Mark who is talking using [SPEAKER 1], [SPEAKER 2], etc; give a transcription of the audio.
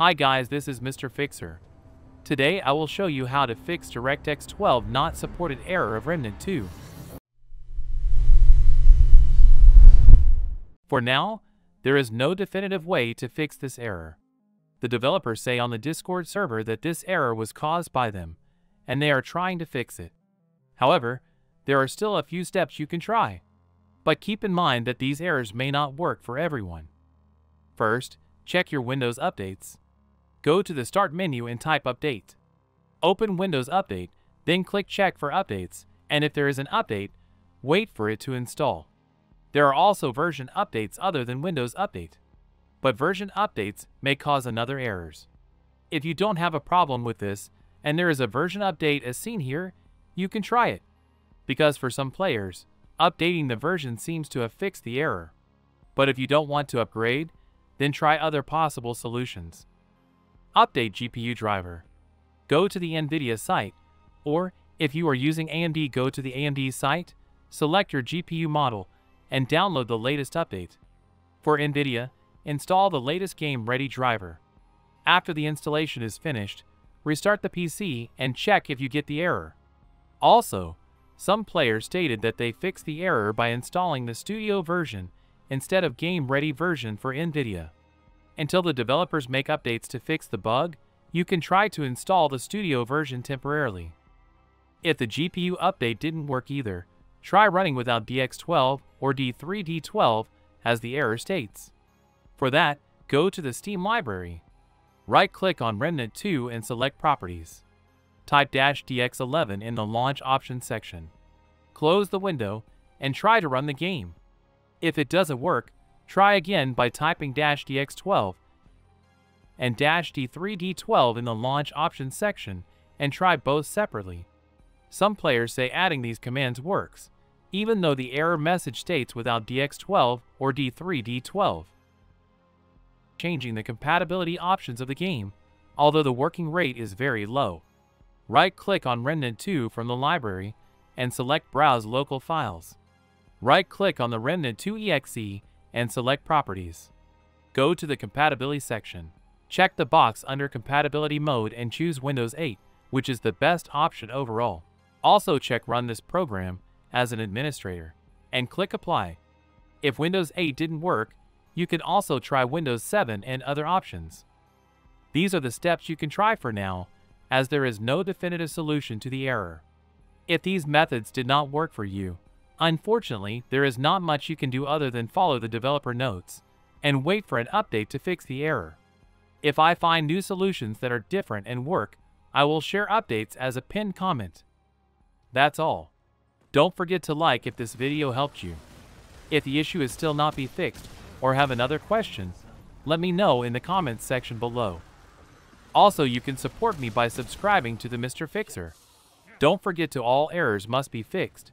[SPEAKER 1] Hi guys, this is Mr. Fixer. Today I will show you how to fix DirectX 12 not supported error of Remnant 2. For now, there is no definitive way to fix this error. The developers say on the Discord server that this error was caused by them, and they are trying to fix it. However, there are still a few steps you can try. But keep in mind that these errors may not work for everyone. First, check your Windows updates. Go to the Start menu and type Update. Open Windows Update, then click Check for updates, and if there is an update, wait for it to install. There are also version updates other than Windows Update, but version updates may cause another errors. If you don't have a problem with this, and there is a version update as seen here, you can try it. Because for some players, updating the version seems to have fixed the error. But if you don't want to upgrade, then try other possible solutions. Update GPU driver. Go to the NVIDIA site, or if you are using AMD go to the AMD site, select your GPU model, and download the latest update. For NVIDIA, install the latest game-ready driver. After the installation is finished, restart the PC and check if you get the error. Also, some players stated that they fixed the error by installing the studio version instead of game-ready version for NVIDIA. Until the developers make updates to fix the bug, you can try to install the studio version temporarily. If the GPU update didn't work either, try running without DX12 or D3D12 as the error states. For that, go to the Steam library. Right-click on Remnant 2 and select Properties. Type "-dx11 in the Launch Options section. Close the window and try to run the game. If it doesn't work, try again by typing dash "-dx12 and dash "-d3d12 in the Launch Options section and try both separately. Some players say adding these commands works, even though the error message states without DX12 or D3D12. Changing the compatibility options of the game, although the working rate is very low. Right-click on Remnant 2 from the library and select Browse Local Files. Right-click on the Remnant 2 exe and select Properties. Go to the Compatibility section. Check the box under Compatibility Mode and choose Windows 8, which is the best option overall. Also check Run this program as an administrator and click Apply. If Windows 8 didn't work, you can also try Windows 7 and other options. These are the steps you can try for now, as there is no definitive solution to the error. If these methods did not work for you, unfortunately, there is not much you can do other than follow the developer notes and wait for an update to fix the error. If I find new solutions that are different and work, I will share updates as a pinned comment. That's all. Don't forget to like if this video helped you. If the issue is still not be fixed or have another question, let me know in the comments section below. Also, you can support me by subscribing to the Mr. Fixer. Don't forget to all errors must be fixed.